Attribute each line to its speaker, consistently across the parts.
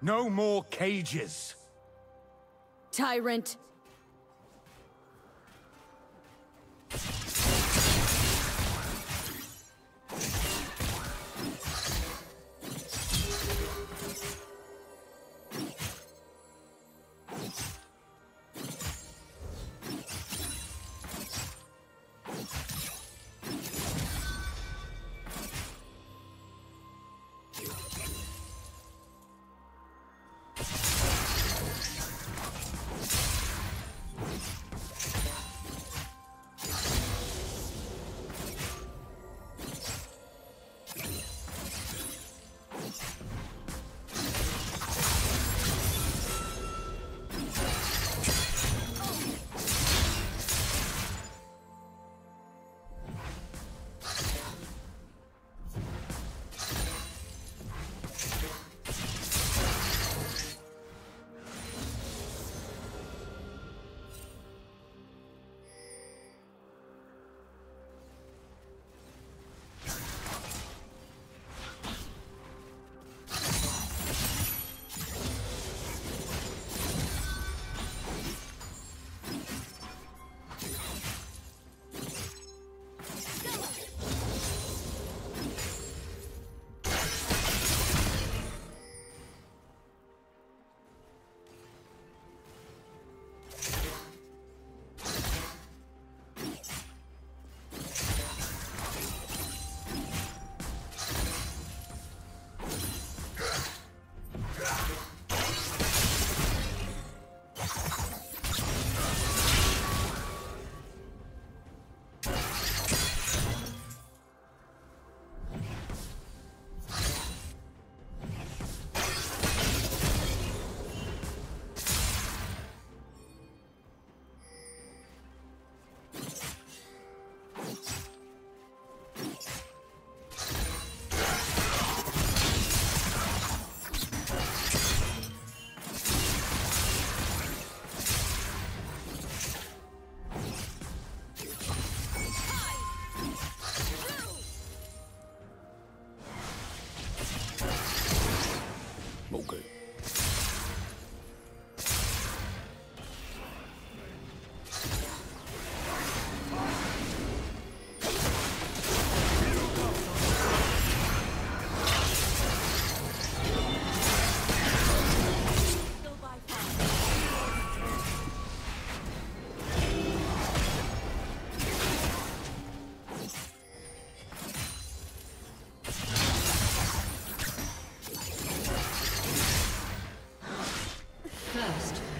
Speaker 1: No more cages.
Speaker 2: Tyrant!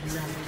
Speaker 3: blood.